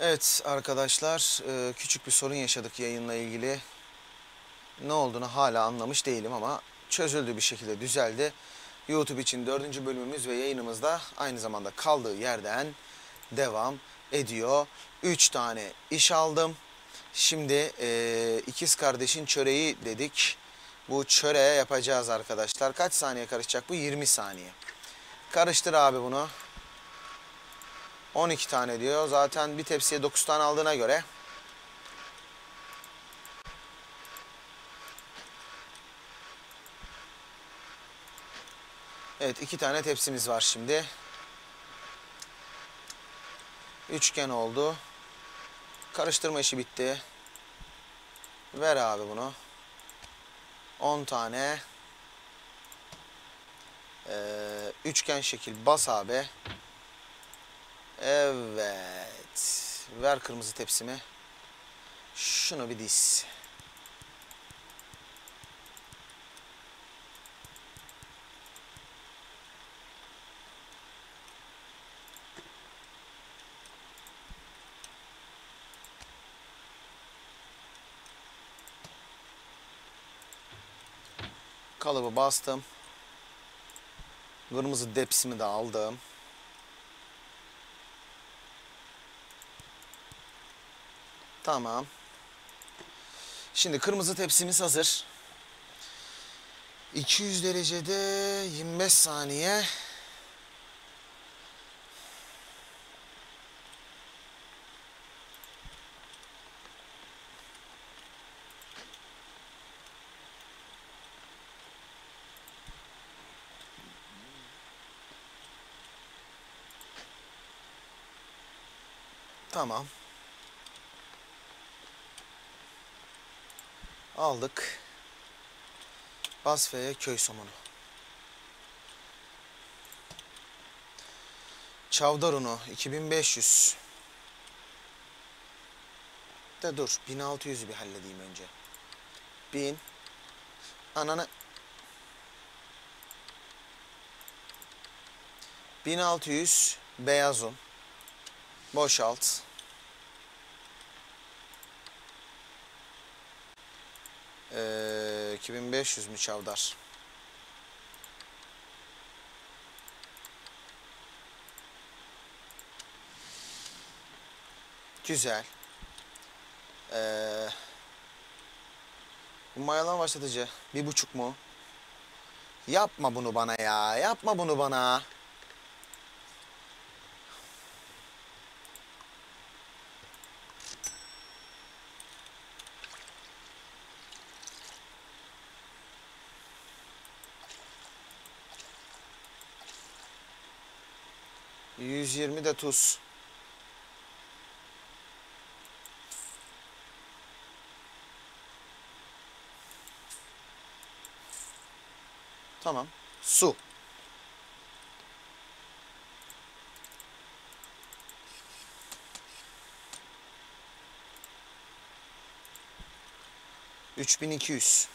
Evet arkadaşlar e, küçük bir sorun yaşadık yayınla ilgili. Ne olduğunu hala anlamış değilim ama çözüldü bir şekilde düzeldi. YouTube için dördüncü bölümümüz ve yayınımız da aynı zamanda kaldığı yerden devam ediyor. Üç tane iş aldım. Şimdi e, ikiz kardeşin çöreği dedik. Bu çöreğe yapacağız arkadaşlar. Kaç saniye karışacak bu? 20 saniye. Karıştır abi bunu. 12 tane diyor. Zaten bir tepsiye 9 tane aldığına göre. Evet iki tane tepsimiz var şimdi. Üçgen oldu. Karıştırma işi bitti. Ver abi bunu. 10 tane. Ee, üçgen şekil bas abi. Evet. Ver kırmızı tepsimi. Şunu bir diz. Kalıbı bastım. Kırmızı depsimi de aldım. Tamam. Şimdi kırmızı tepsimiz hazır. 200 derecede 25 saniye. Tamam. Aldık. Basfe'ye köy somunu. Çavdar unu 2500. De dur 1600'ü bir halledeyim önce. 1000 Ananı 1600 beyaz un. Boşalt. Ee, 2500 mü çavdar? Güzel. Ee, bu mayalama başlatıcı. Bir buçuk mu? Yapma bunu bana ya. Yapma bunu bana. Yüz yirmi de tuz. Tamam. Su. Üç bin iki yüz.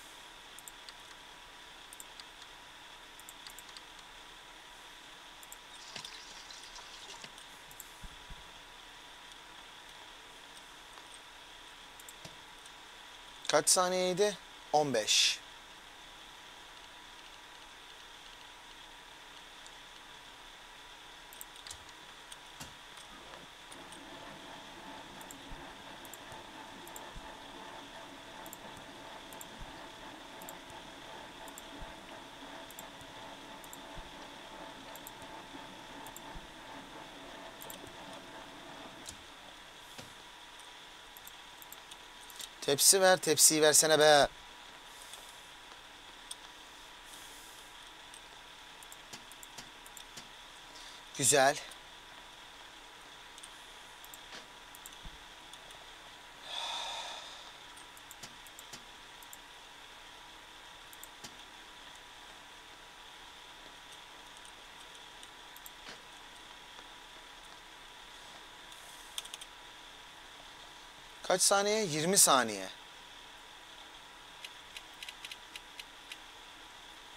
Kaç saniyeydi? 15. Tepsi ver, tepsiyi versene be. Güzel. Kaç saniye? 20 saniye.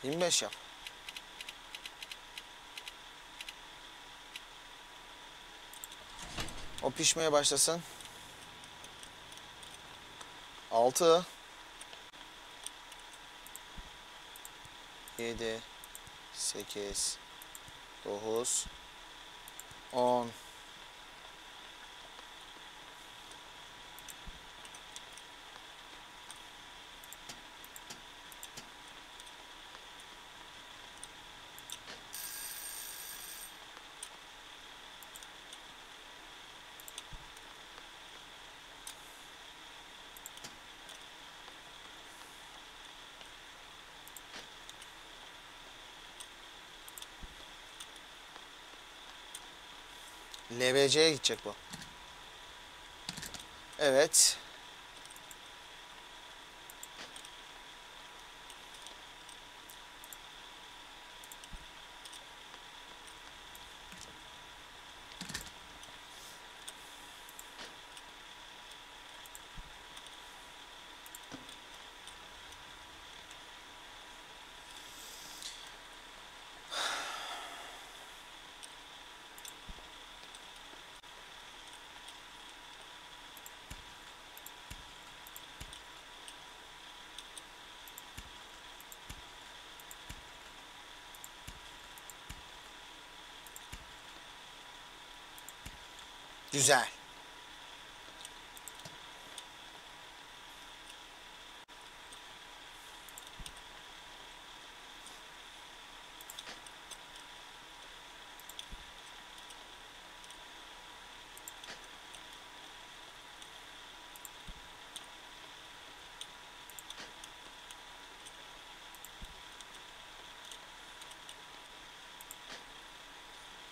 25 yap. O pişmeye başlasın. 6 7 8 9 10 LVC'ye gidecek bu. Evet. Güzel.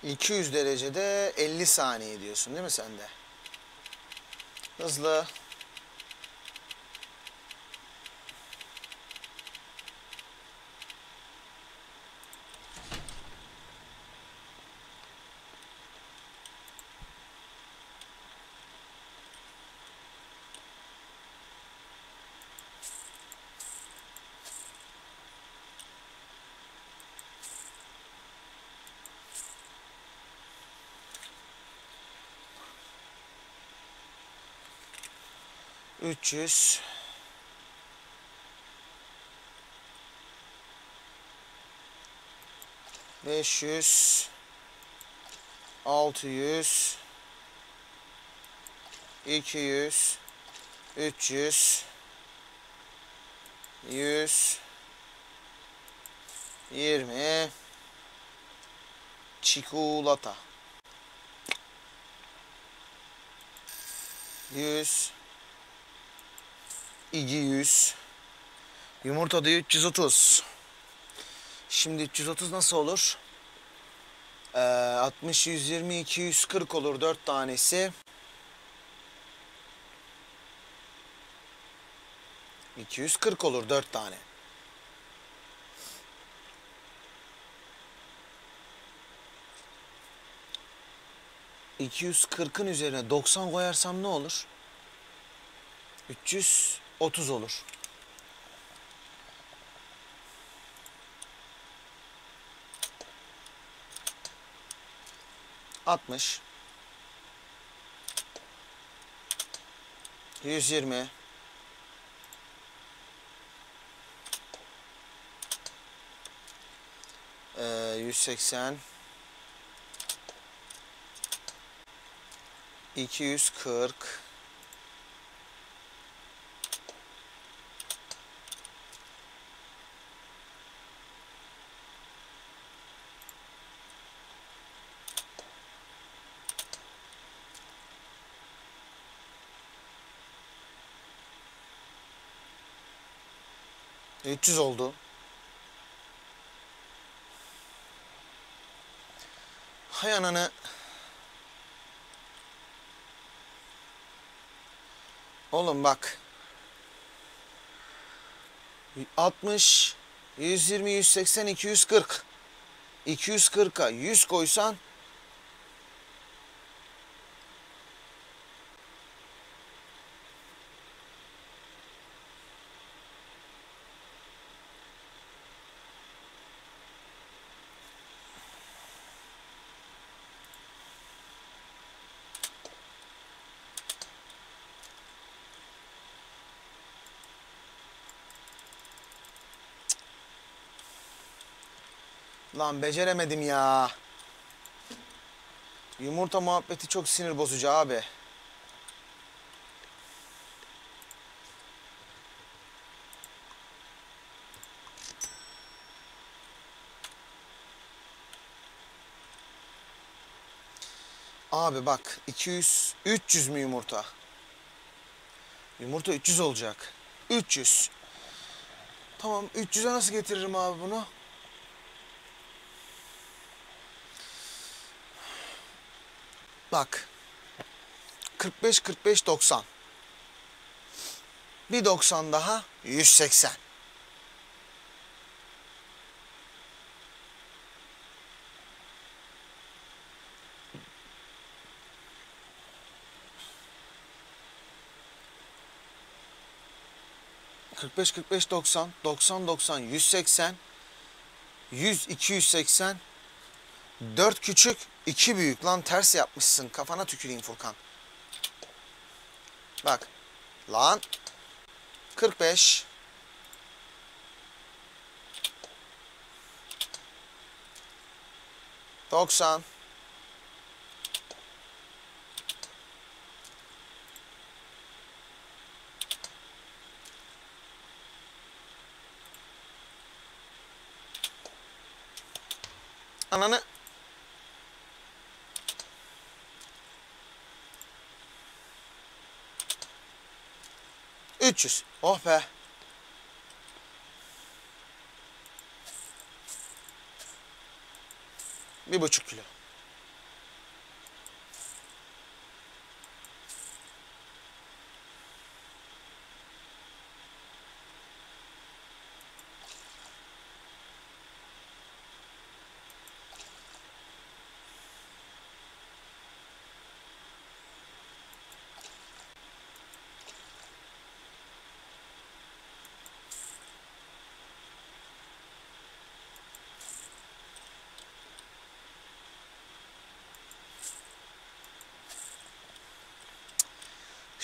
...200 derecede 50 saniye diyorsun değil mi sen de? Hızlı. Üç yüz. Beş yüz. Altı yüz. İki yüz. Üç yüz. Yüz. Yirmi. Çikolata. Yüz. 200. Yumurta diyor 330. Şimdi 330 nasıl olur? Ee, 60, 120, 240 olur 4 tanesi. 240 olur 4 tane. ...240'ın üzerine 90 koyarsam ne olur? 330 olur. Altmış. Yüz yirmi. Ee, yüz seksen. İki yüz kırk. 300 oldu. Hay ananı. Oğlum bak. 60, 120, 180, 240. 240'a 100 koysan Lan beceremedim ya. Yumurta muhabbeti çok sinir bozucu abi. Abi bak 200 300 mü yumurta? Yumurta 300 olacak. 300. Tamam 300'e nasıl getiririm abi bunu? Bak. 45 45 90. Bir 90 daha 180. Kırk beş, kırk beş, doksan, doksan, doksan, yüz seksen, yüz, iki yüz seksen, dört küçük, iki büyük. Lan ters yapmışsın. Kafana tüküreyim Furkan. Bak. Lan. 45. Doksan. Ananı. Üç yüz. Oh be. Bir buçuk kilo.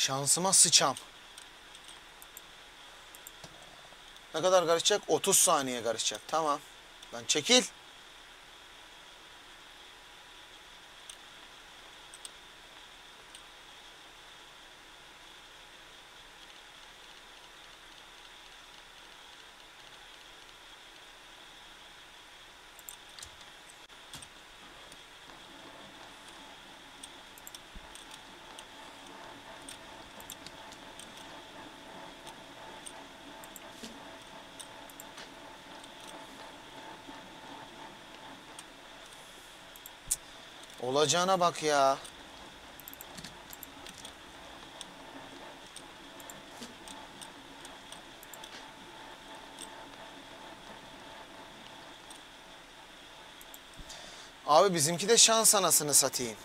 Şansıma sıçam. Ne kadar karışacak? 30 saniye karışacak. Tamam. Lan çekil. Olacağına bak ya. Abi bizimki de şans anasını satayım.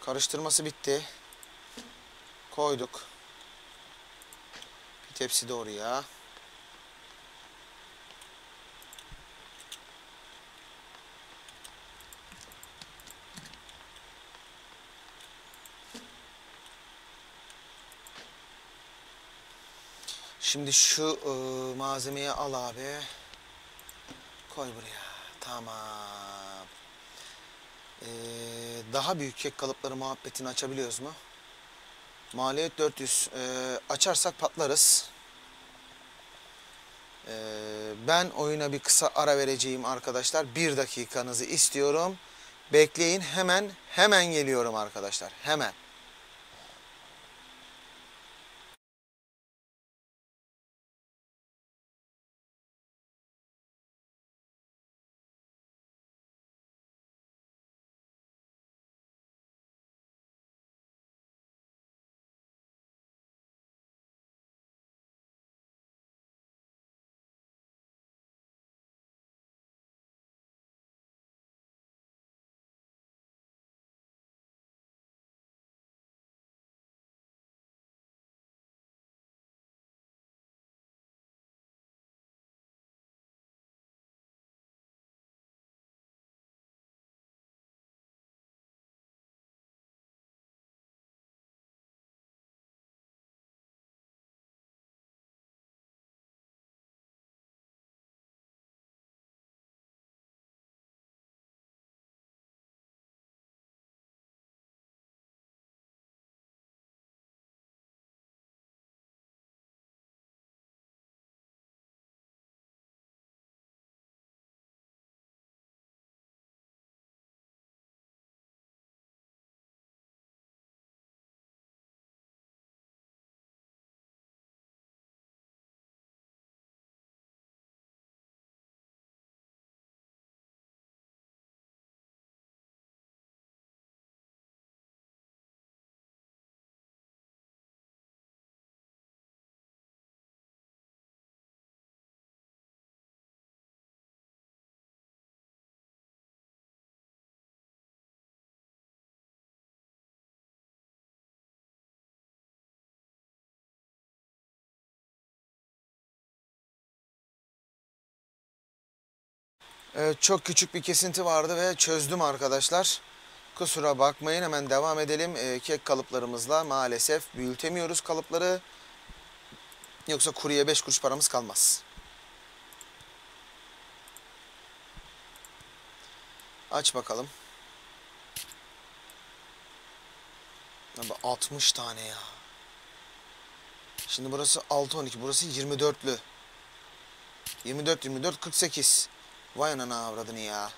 Karıştırması bitti. Koyduk. Bir tepsi de oraya. Şimdi şu e, malzemeyi al abi. Koy buraya. Tamam. Ee, daha büyük kek kalıpları muhabbetini açabiliyoruz mu? Maliyet 400. Ee, açarsak patlarız. Ee, ben oyuna bir kısa ara vereceğim arkadaşlar. Bir dakikanızı istiyorum. Bekleyin hemen hemen geliyorum arkadaşlar. Hemen. Evet, çok küçük bir kesinti vardı ve çözdüm arkadaşlar. Kusura bakmayın hemen devam edelim. Ee, kek kalıplarımızla maalesef büyütemiyoruz kalıpları. Yoksa kuruya 5 kuruş paramız kalmaz. Aç bakalım. Abi 60 tane ya. Şimdi burası 6 12 burası 24'lü. 24 24 48. Vay anana avradını ya.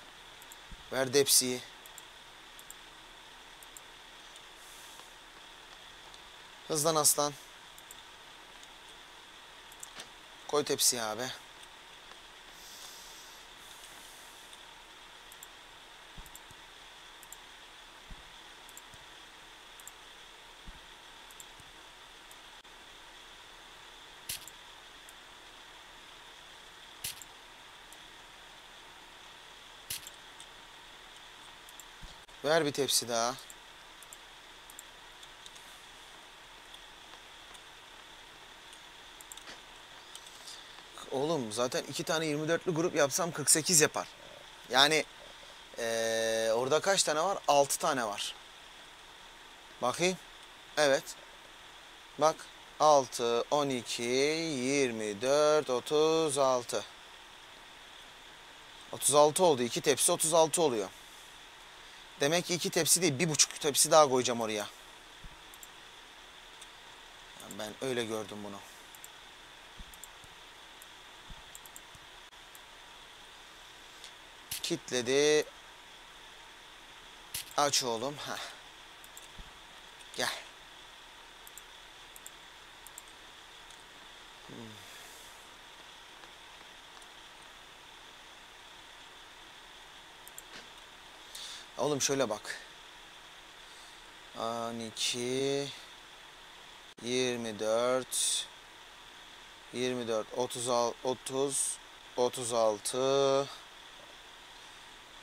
Ver depsiyi. Hızlan aslan. Koy tepsiye abi. Ver bir tepsi daha. Oğlum zaten iki tane 24'lü grup yapsam 48 yapar. Yani eee, orada kaç tane var? 6 tane var. Bakayım. Evet. Bak. 6, 12, 24, 36. 36 oldu. İki tepsi 36 oluyor. Demek ki iki tepsi değil, bir buçuk tepsi daha koyacağım oraya. Ben öyle gördüm bunu. Kitledi. Aç oğlum. Heh. Gel. Oğlum şöyle bak. 12 24 24 36 30 36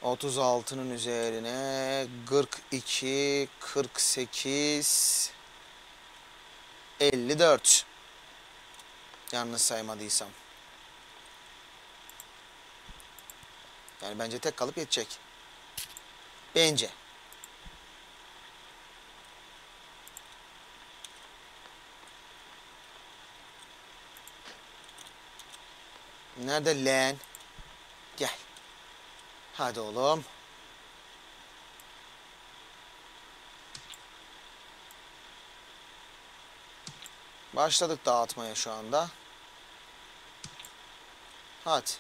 36'nın üzerine 42 48 54 Yanlış saymadıysam. Yani bence tek kalıp yetecek. Bence. Nerede lan? Gel. Hadi oğlum. Başladık dağıtmaya şu anda. Hadi.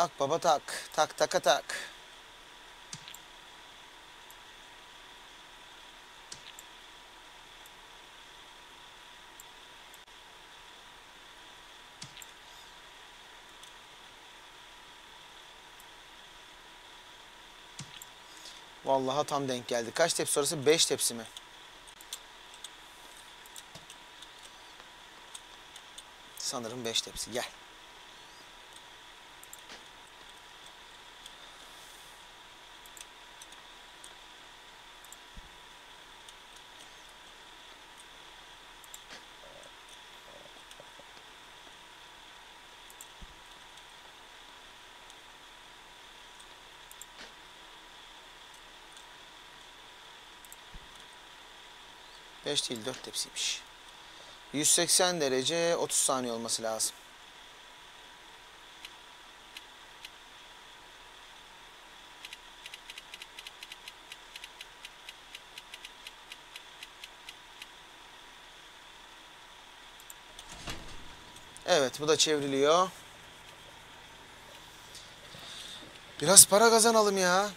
Tak baba tak. Tak taka tak. Vallahi tam denk geldi. Kaç tepsi orası? 5 tepsi mi? Sanırım 5 tepsi. Gel. Beş değil dört tepsiymiş. 180 derece 30 saniye olması lazım. Evet bu da çevriliyor. Biraz para kazanalım ya.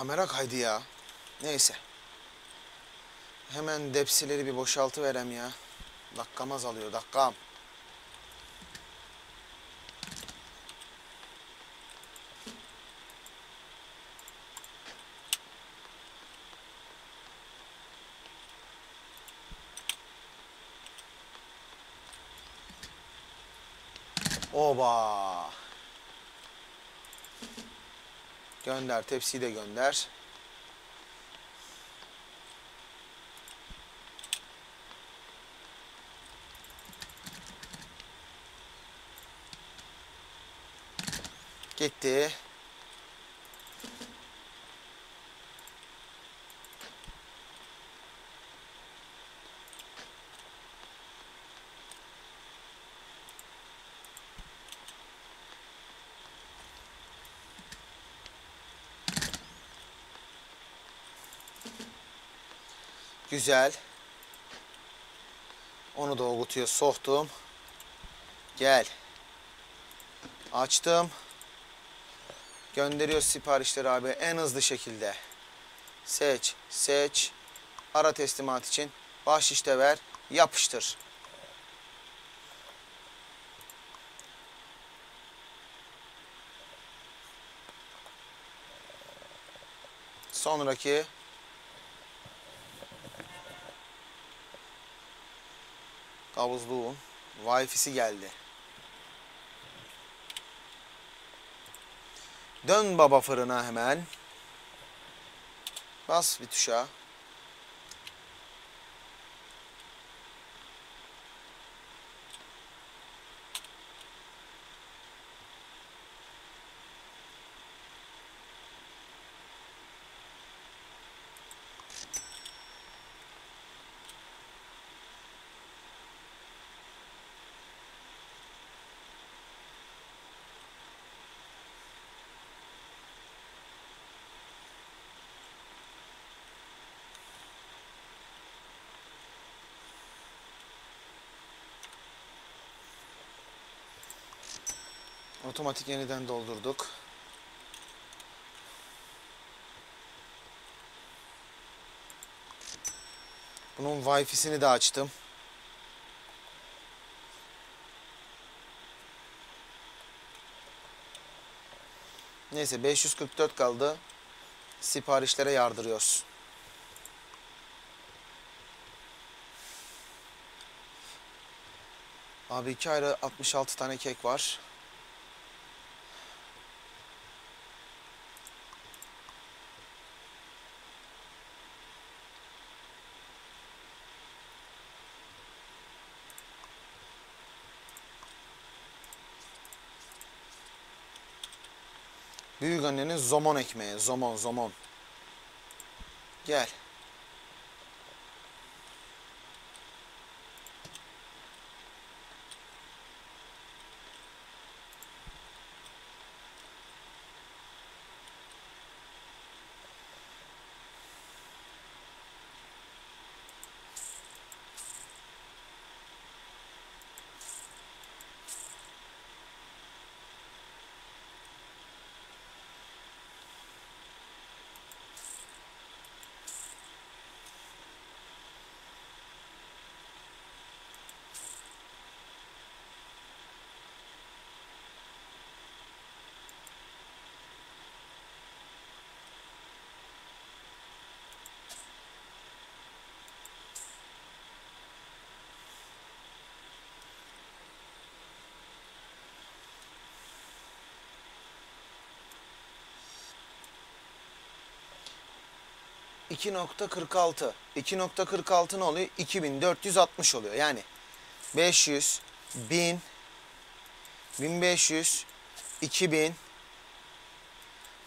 Kamera kaydı ya. Neyse. Hemen depsileri bir boşaltı verem ya. Dakikamız alıyor dakikam. Oba. Gönder tepsiyi de gönder. Gitti. Güzel. Onu da o kutuya. Gel. Açtım. Gönderiyoruz siparişleri abi en hızlı şekilde. Seç, seç. Ara teslimat için. Bahşişte ver, yapıştır. Sonraki Kabuzluğun Wi-Fi'si geldi. Dön baba fırına hemen. Bas bir tuşa. Otomatik yeniden doldurduk. Bunun Wi-Fi'sini de açtım. Neyse 544 kaldı. Siparişlere yardırıyoruz. Abi iki ayrı 66 tane kek var. Büyük annenin zomon ekmeği. Zomon, zomon. Gel. İki nokta 46. 2.46 ne oluyor? 2460 oluyor. Yani 500, 1000, 1500, 2000,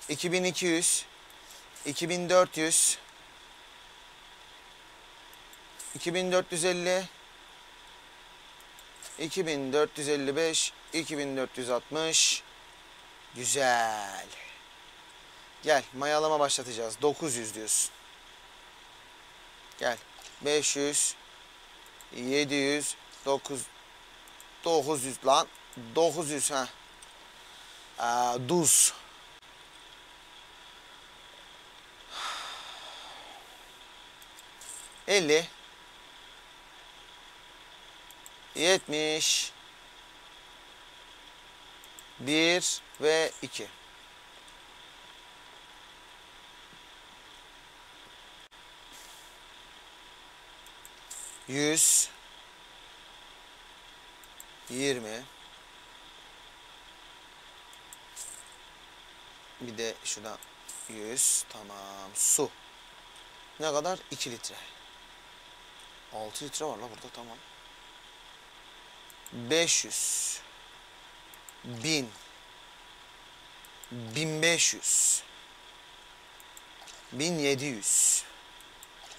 2200, 2400, 2450, 2455, 2460. Güzel. Gel mayalama başlatacağız. 900 diyorsun. Gel. 500 700 9 900 lan. 900 ha. Ee, duz. Elli. Yetmiş. Bir ve iki. 100 20 Bir de şuradan 100 tamam su. Ne kadar? 2 litre. 6 litre var la burada tamam. 500 1000 1500 1700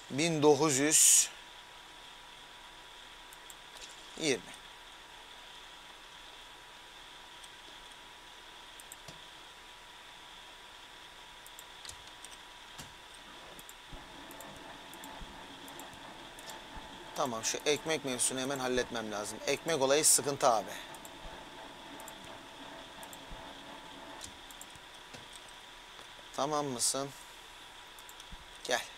1900 20 Tamam şu ekmek mevzusunu hemen halletmem lazım. Ekmek olayı sıkıntı abi. Tamam mısın? Gel.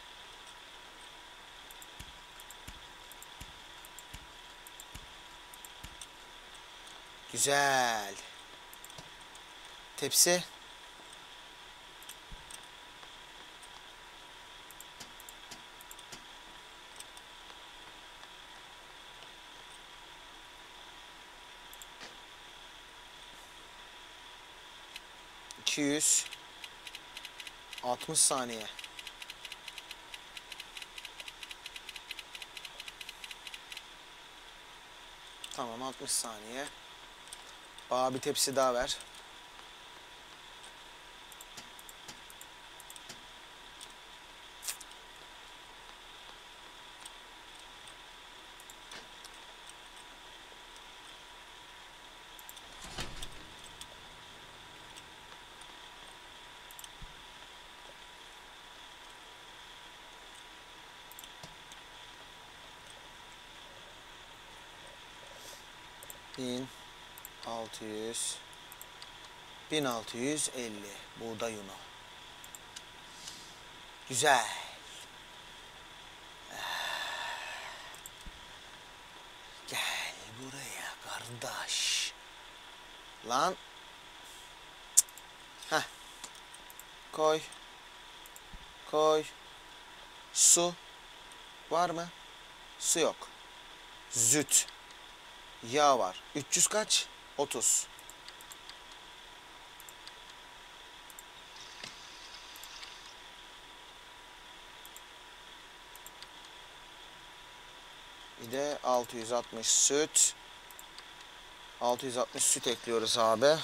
Güzel. Tepsi. İki yüz altmış saniye. Tamam 60 saniye. Bana bir tepsi daha ver. in 1600 1650 buğday unu. Güzel. Gel buraya kardeş. Lan. Heh. Koy. Koy. Su. Var mı? Su yok. Züt. Yağ var. 300 kaç? 30. Bir de 660 süt. 660 süt ekliyoruz abi.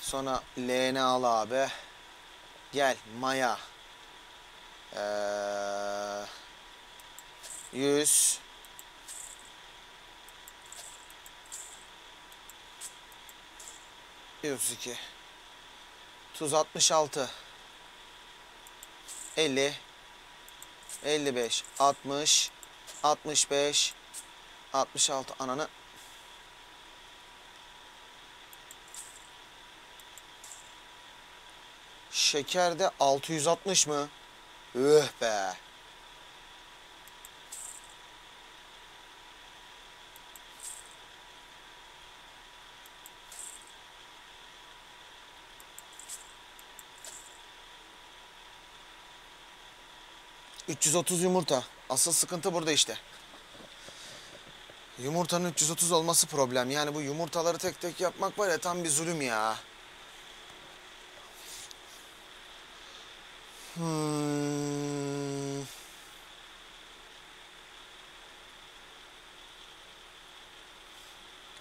Sonra leğeni al abi. Gel maya. Ee, 100 132 Tuz 66 50 55 60 65 66 ananı. Şeker de 660 mı? Üh be. ...330 yumurta. Asıl sıkıntı burada işte. Yumurtanın 330 olması problem. Yani bu yumurtaları tek tek yapmak var ya tam bir zulüm ya. Hmm.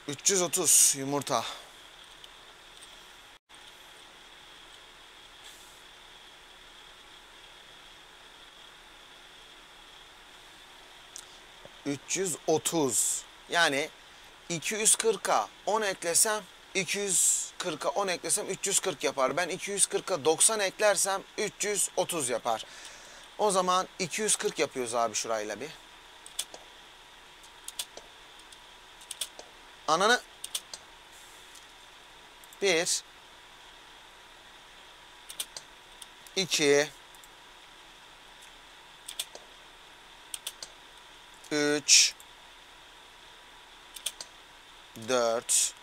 ...330 yumurta. ...330. Yani 240'a 10 eklesem 240'a 10 eklesem 340 yapar. Ben 240'a 90 eklersem 330 yapar. O zaman 240 yapıyoruz abi şurayla bir. Ananı bir iki 3 4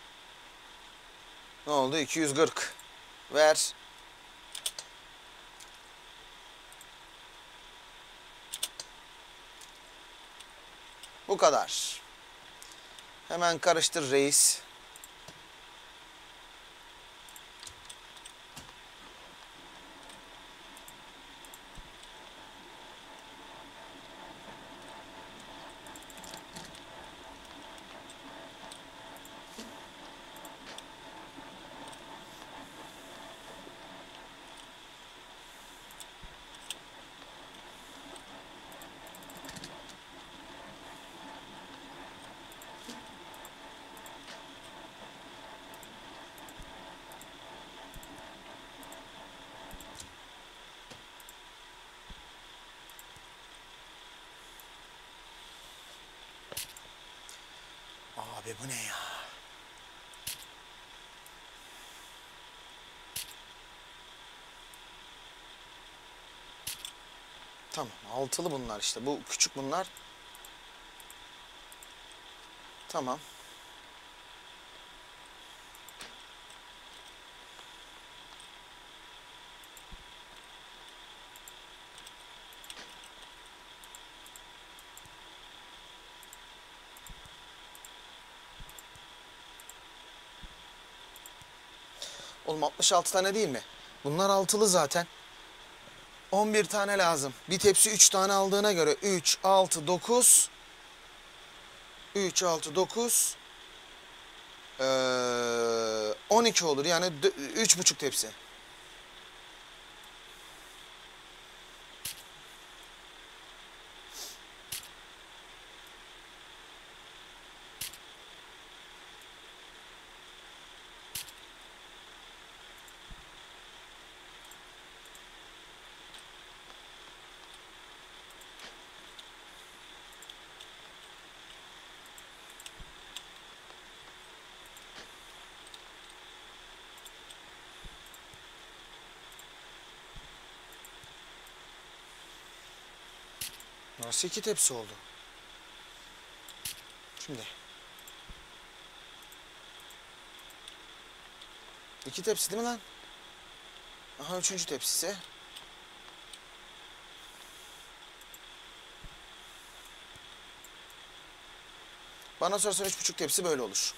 Ne oldu? 240. Ver. Bu kadar. Hemen karıştır reis. Abi bu ne ya? Tamam altılı bunlar işte. Bu küçük bunlar. Tamam. Oğlum 66 tane değil mi? Bunlar altılı zaten. 11 tane lazım. Bir tepsi 3 tane aldığına göre 3, 6, 9 3, 6, 9 ee, 12 olur. Yani 3,5 tepsi. Nasıl iki tepsi oldu? Şimdi. İki tepsi değil mi lan? Aha üçüncü tepsisi. Bana sorarsan üç buçuk tepsi böyle olur.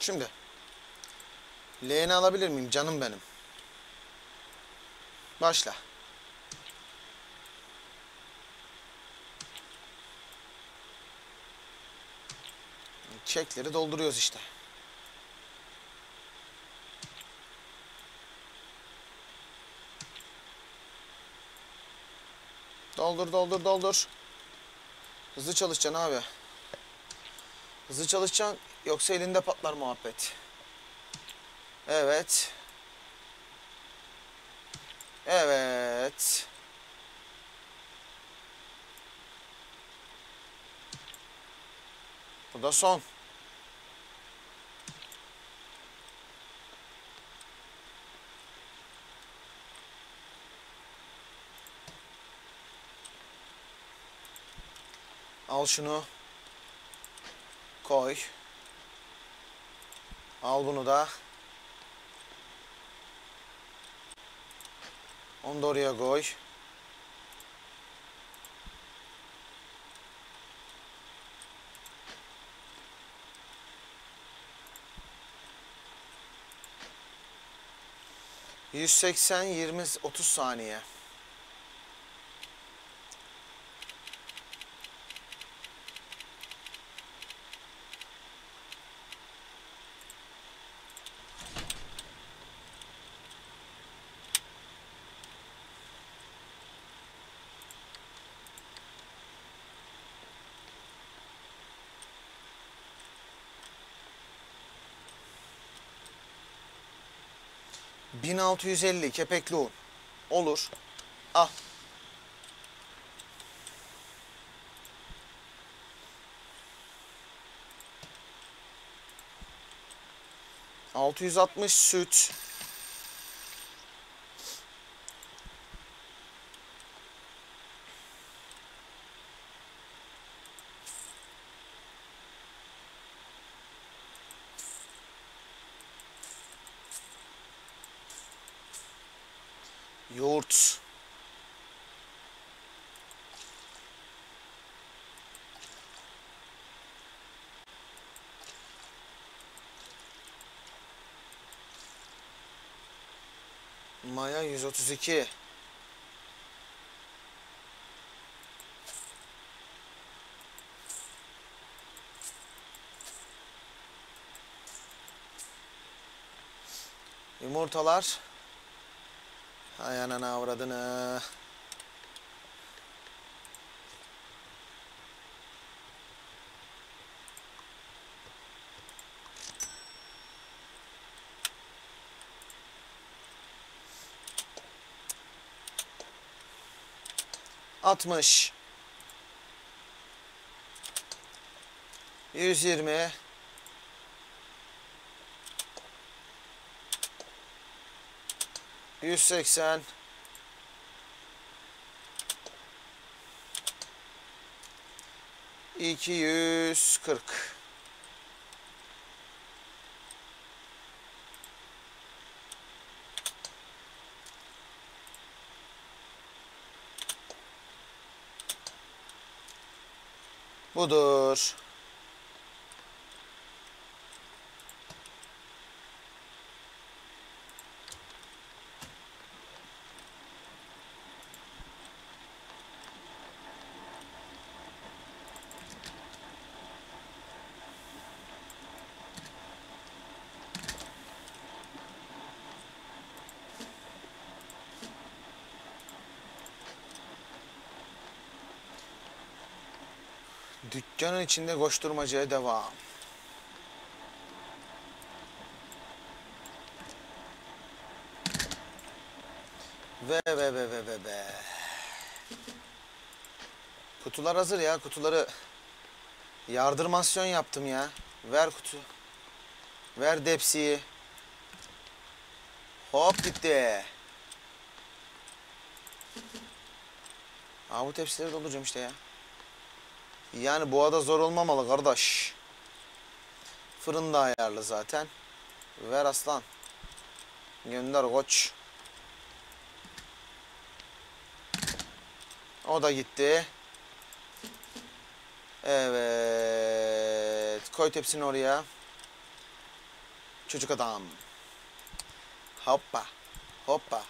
Şimdi. Leğeni alabilir miyim canım benim? Başla. Çekleri dolduruyoruz işte. Doldur doldur doldur. Hızlı çalışacaksın abi. Hızlı çalışacaksın yoksa elinde patlar muhabbet. Evet. Evet. Bu da son. Al şunu. Koy. Al bunu da. Onu da oraya koy. Yüz seksen, yirmi, otuz saniye. 1650 kepekli un. Olur. Al. Altı yüz altmış süt. Yoğurt. Maya 132. Yumurtalar. Hay anana avradını. Altmış. Yüz yirmi. 180 240 Budur. Dükkanın içinde koşturmacaya devam. Ve ve ve ve ve ve. Kutular hazır ya. Kutuları yardırmasyon yaptım ya. Ver kutu. Ver depsiyi. Hop gitti. Aa bu tepsileri dolduracağım işte ya. Yani boğada zor olmamalı kardeş. Fırın da ayarlı zaten. Ver aslan. Gönder koç. O da gitti. Evet. Koy tepsini oraya. Çocuk adam. Hoppa. Hoppa.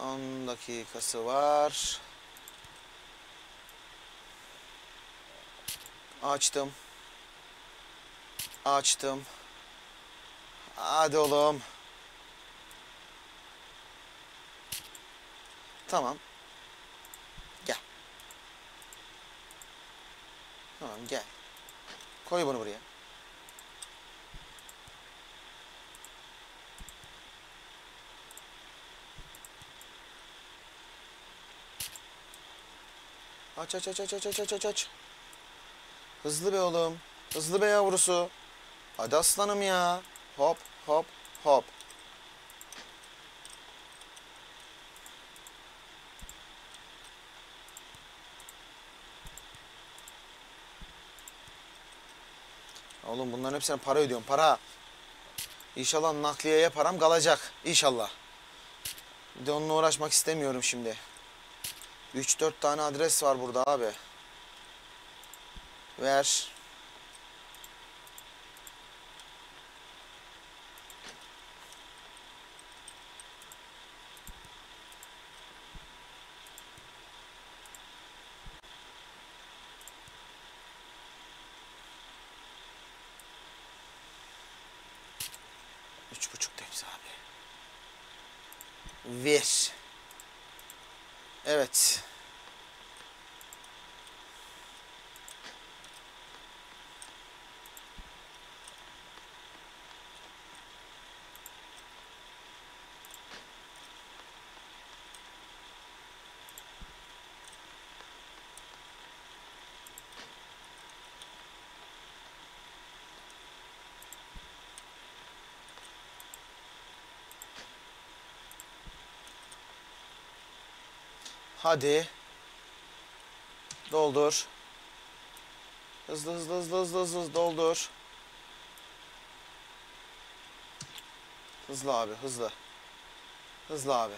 10 dakikası var. Açtım. Açtım. Hadi oğlum. Tamam. Gel. Tamam gel. Koy bunu buraya. Aç aç aç aç aç aç aç aç. Hızlı be oğlum. Hızlı be yavrusu. Hadi aslanım ya. Hop hop hop. Oğlum bunların hepsine para ödüyorum. Para. İnşallah nakliyeye param kalacak. İnşallah. Bir de onunla uğraşmak istemiyorum şimdi. 3-4 tane adres var burada abi. Ver. Üç buçuk tepsi abi. Ver. Evet. Hadi. Doldur. Hızlı hızlı hızlı hızlı hızlı, hızlı doldur. Hızlı abi hızlı. Hızlı abi.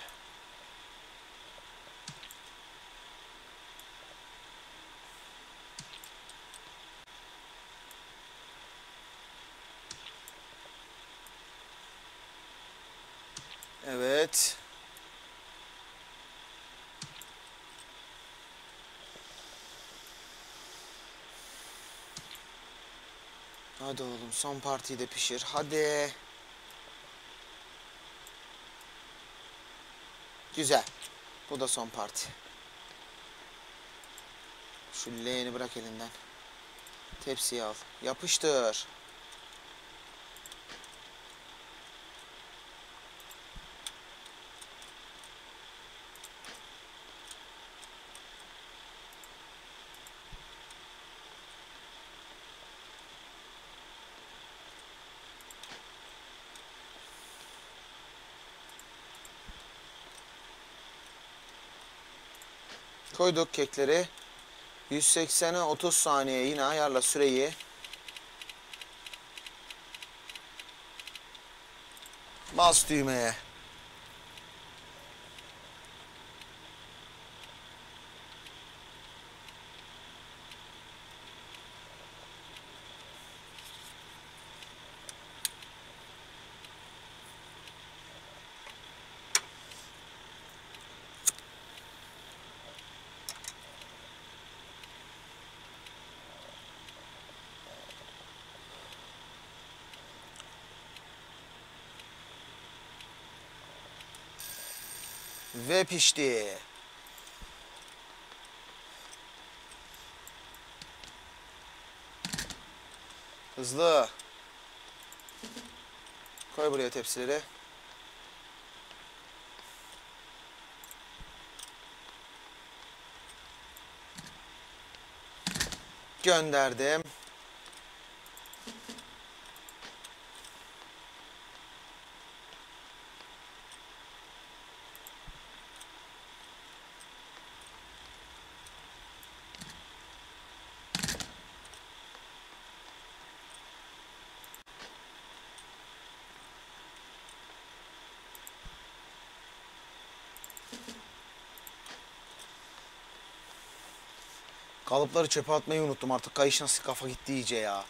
Evet. Hadi oğlum son partiyi de pişir. Hadi. Güzel. Bu da son parti. Şu leğeni bırak elinden. Tepsiyi al. Yapıştır. Koyduk kekleri. 180'e 30 saniye yine ayarla süreyi. Bas düğmeye. Ve pişti. Hızlı. Koy buraya tepsileri. Gönderdim. Kalıpları çöpe atmayı unuttum artık. Kayış nasıl kafa gitti iyice ya.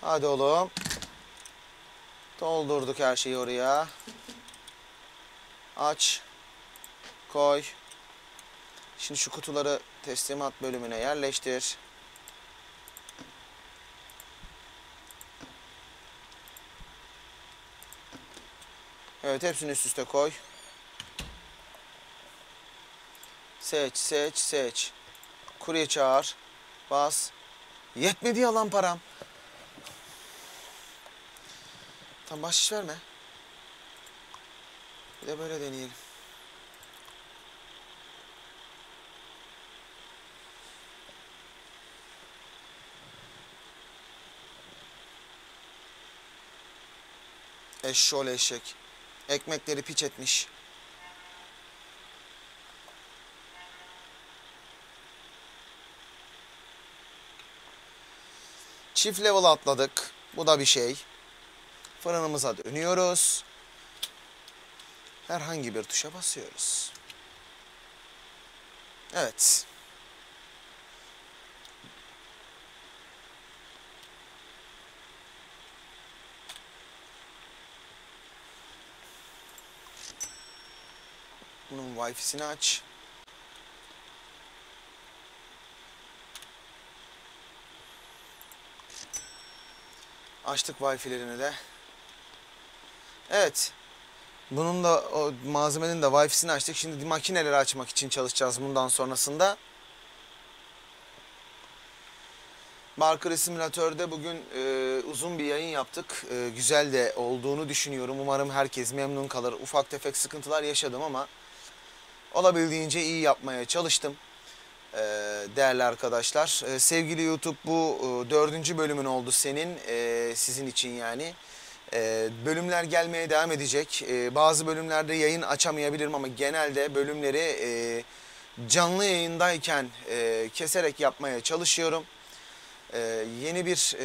Hadi oğlum. Doldurduk her şeyi oraya. Aç. Koy. Şimdi şu kutuları teslimat bölümüne yerleştir. Evet hepsini üst üste koy. Seç, seç, seç. Kurye çağır. Bas. Yetmedi ya lan param. Tam bahşiş verme. Bir de böyle deneyelim. Eşşoğlu eşek. Ekmekleri piç etmiş. Çift level atladık. Bu da bir şey. Fırınımıza dönüyoruz. Herhangi bir tuşa basıyoruz. Evet. Bunun Wi-Fi'sini aç. Açtık Wi-Fi'lerini de. Evet. Bunun da o malzemenin de Wi-Fi'sini açtık. Şimdi makineleri açmak için çalışacağız bundan sonrasında. Barker Simülatör'de bugün e, uzun bir yayın yaptık. E, güzel de olduğunu düşünüyorum. Umarım herkes memnun kalır. Ufak tefek sıkıntılar yaşadım ama olabildiğince iyi yapmaya çalıştım. E, değerli arkadaşlar. E, sevgili YouTube bu e, dördüncü bölümün oldu senin. E, sizin için yani. Ee, bölümler gelmeye devam edecek. Ee, bazı bölümlerde yayın açamayabilirim ama genelde bölümleri e, canlı yayındayken keserek yapmaya çalışıyorum. Ee, yeni bir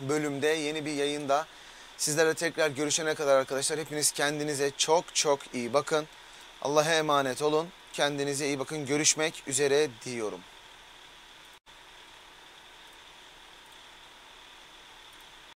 bölümde, yeni bir yayında sizlere tekrar görüşene kadar arkadaşlar hepiniz kendinize çok çok iyi bakın. Allah'a emanet olun. Kendinize iyi bakın. Görüşmek üzere diyorum.